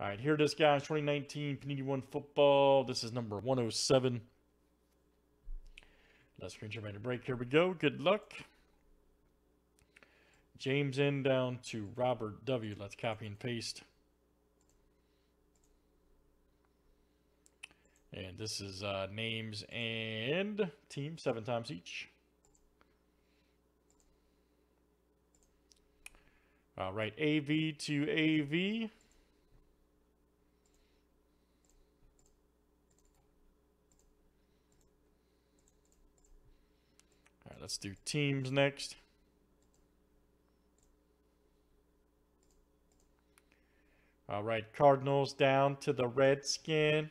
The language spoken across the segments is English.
All right, here it is, guys. 2019 Panini One Football. This is number 107. Let's screen share to break. Here we go. Good luck. James N down to Robert W. Let's copy and paste. And this is uh, names and team seven times each. All right, AV to AV. right, let's do teams next. All right, Cardinals down to the Redskin.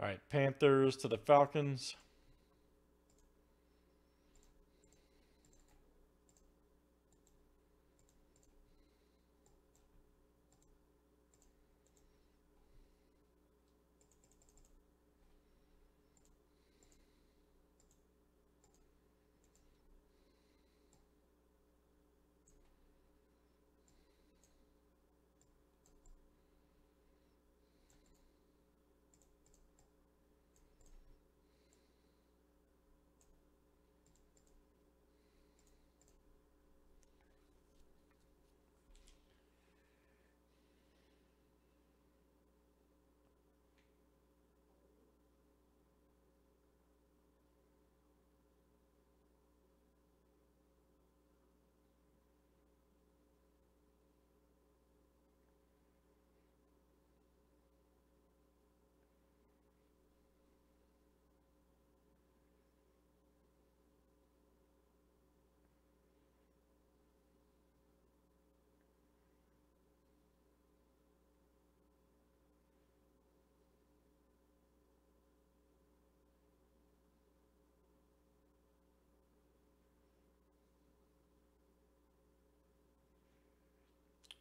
All right, Panthers to the Falcons.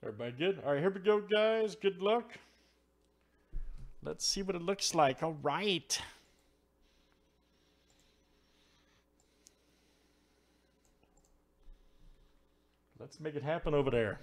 Everybody good? All right, here we go, guys. Good luck. Let's see what it looks like. All right. Let's make it happen over there.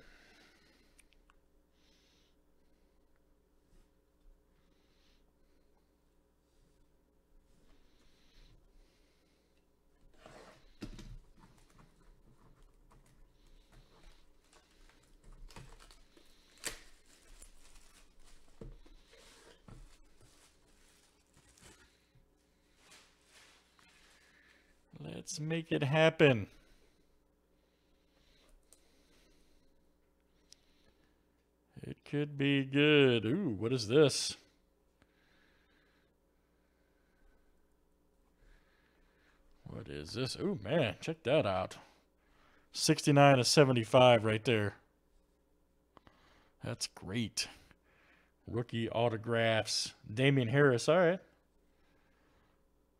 Let's make it happen. It could be good. Ooh, what is this? What is this? Ooh, man, check that out. 69 to 75 right there. That's great. Rookie autographs. Damien Harris. All right.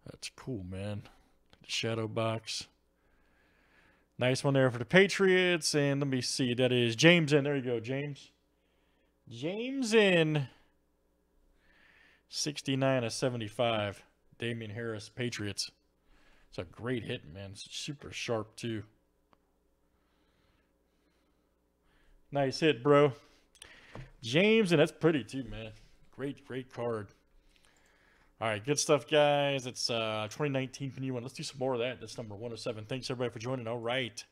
That's cool, man. Shadow box. Nice one there for the Patriots. And let me see. That is James in. There you go, James. James in. 69 to 75. Damien Harris, Patriots. It's a great hit, man. It's super sharp, too. Nice hit, bro. James, and that's pretty, too, man. Great, great card. All right, good stuff, guys. It's uh, 2019 Panini One. Let's do some more of that. That's number 107. Thanks, everybody, for joining. All right.